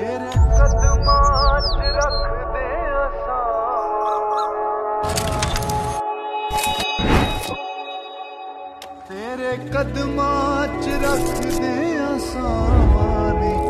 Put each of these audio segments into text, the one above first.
ਤੇਰੇ ਕਦਮਾਂ 'ਚ ਰੱਖਦੇ ਅਸਾਂ। ਤੇਰੇ ਕਦਮਾਂ 'ਚ ਰੱਖਦੇ ਅਸਾਂ ਨੇ।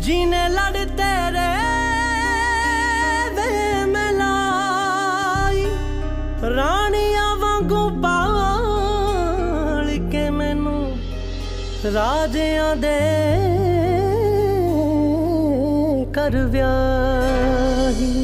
ਜੀਨੇ ਲੜਦੇ ਰੇ ਵੇ ਮਲਾਈ। ਰਾਣੀਆਂ ਵਾਂਗੂ ਪਾਲ ਕੇ ਮੈਨੂੰ ਰਾਜਿਆਂ ਦੇ ਕਰ ਵਿਆਹੀ।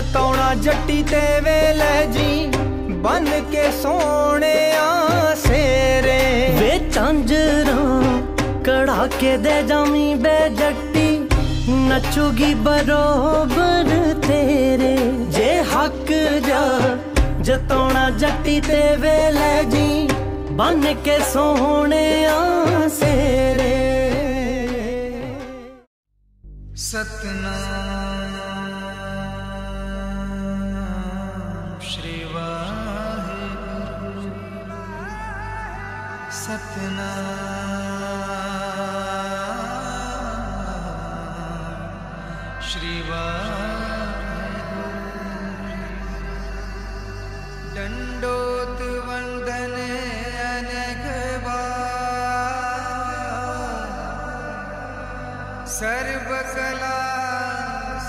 ਜਤਾਉਣਾ ਜੱਟੀ ਤੇ ਵੇਲੇ ਜੀ ਬਨ ਕੇ ਸੋਹਣਿਆ ਸੇਰੇ। ਵੇ ਚਾਂਜਰਾਂ ਕੜਾ ਕੇ ਦੇ ਜਾਮੀ ਬੇ ਜੱਟੀ, ਨੱਚੂਗੀ ਬਰੋਬਰ ਤੇਰੇ। ਜੇ ਹੱਕ ਜਾ ਜਤੋਣਾ ਜੱਟੀ ਤੇ ਵੇਲੇ ਜੀ ਬਨ ਕੇ ਸੋਹਣਿਆ ਸੇਰੇ। ਸਤਨਾਮ। सपना। श्रीवा दण्डोत् वन्दने अनघवा सर्वकला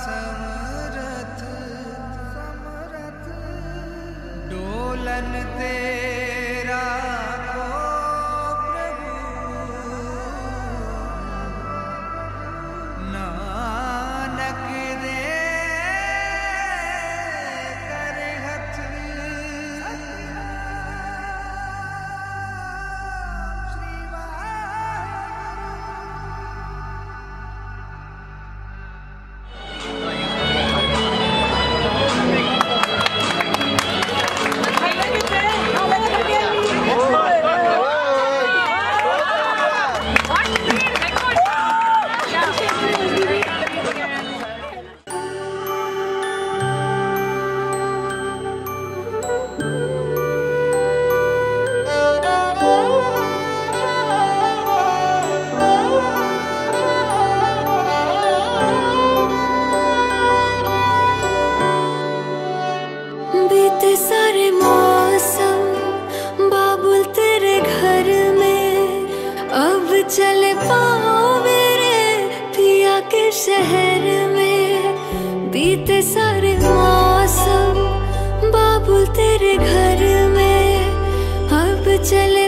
समरथ। समरथ। डोलनते शहर में बीते सारे मौसम बाबू तेरे घर में अब चले